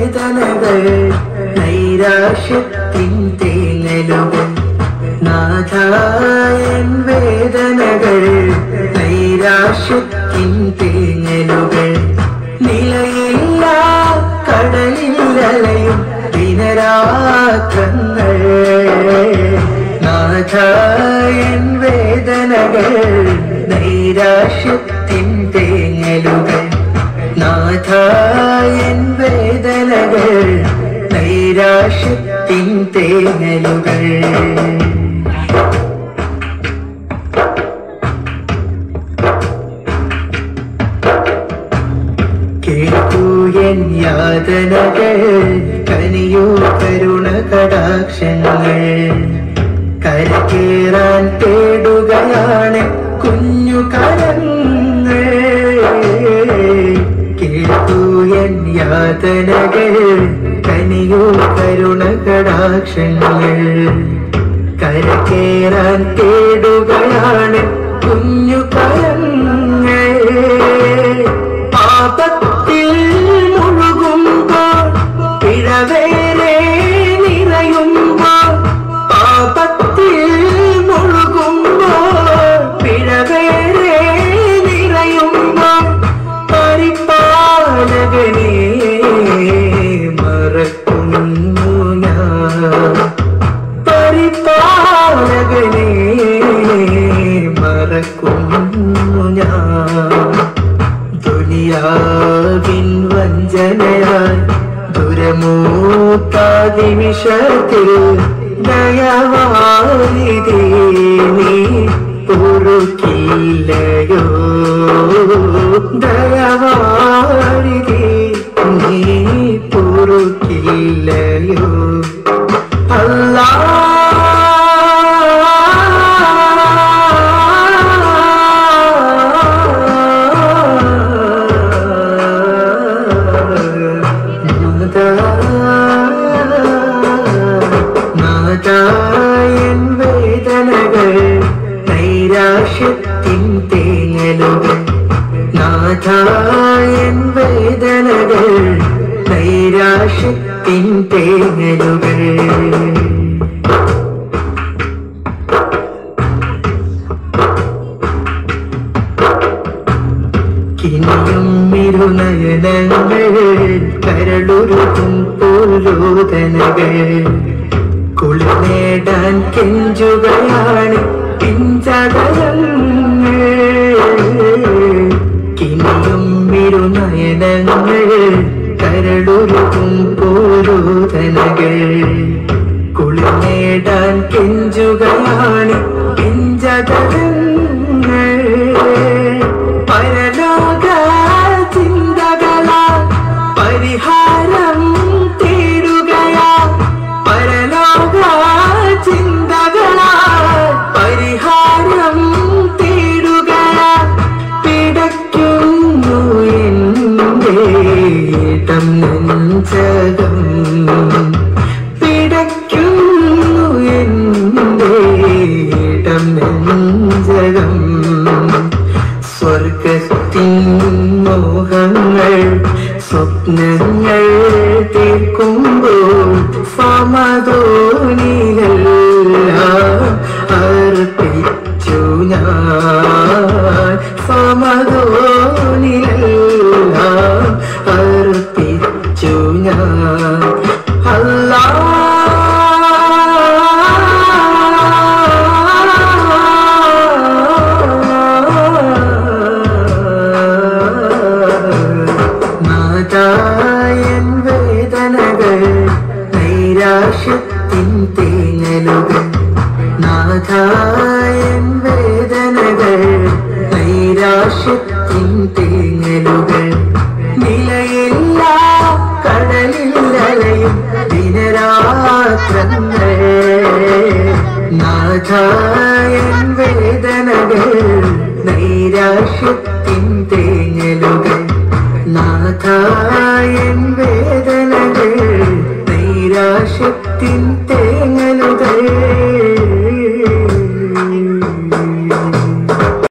വേദനകൾ നൈരാശ്യത്തിൻ തേങ്ങലുകൾ. നാഥായൻ വേദനകൾ നൈരാശ്യത്തിൻ തേങ്ങലുകൾ. നിലയില്ല കടലിലലയും ദിനരാത്രങ്ങൾ നാഥായൻ വേദനകൾ നൈരാശ്യത്തിൻ തേങ്ങലുകൾ. കേൾക്കൂ എൻ യാതനകൾ കനിയോ കരുണ കടാക്ഷങ്ങൾ. കരകേറാൻ തേടുകയാണ് കുഞ്ഞു കരങ്ങൾ. കേൾക്കൂ എൻ യാതനകൾ കനിയോ കരുണ കടാക്ഷങ്ങൾ കരകേറാൻ തേടുകയാണ് കുഞ്ഞു പരിപാലകനെ മറക്കുന്നു ഞാൻ. ദുനിയാവിൻ വഞ്ചനയായി ദുരമൂത്ത നിമിഷത്തിൽ ദയവാലിതേ നീ പൊറുക്കില്ലയോ? ദയവാലിതേ നീ പൊറുക്കില്ലയോ? നാദായൻ നൈരാശ്യത്തിൻ തേങ്ങലുകൾ നാഥായൻ വേദനകൾ നൈരാശ്യത്തിൻ തേങ്ങലുകൾ. കിനിയും ഇരുനയനങ്ങൾ കരളുരുകും പോലോദനകൾ കുളിനേടാൻ കെഞ്ചുകയാണ് പിഞ്ചകലങ്ങൾ കിനിയും ഇരുനയനങ്ങൾ കരളുരുകും പോലോദനകൾ കുളിനേടാൻ കെഞ്ചുകയാണ് പിഞ്ചകലങ്ങൾ ഇടം നെഞ്ചകം പിടയ്ക്കുന്നു എന്റെ ഇടം നെഞ്ചകം. സ്വർഗത്തിൻ മോഹങ്ങൾ സ്വപ്നങ്ങൾ തീർക്കുമ്പോൾ സമതോനിലെല്ലാം നൈരാശ്യത്തിൻ തേങ്ങലുകൾ നാഥായൻ വേദനകൾ നൈരാശ്യത്തിൻ തേങ്ങലുകൾ. നിലയില്ല കടലിലലയും ദിനരാത്രങ്ങൾ. നാഥായൻ വേദനകൾ നൈരാശ്യത്തിൻ തേങ്ങലുകൾ നാഥായൻ വേദനകൾ നൈരാശ്യത്തിൻ തേങ്ങലുകൾ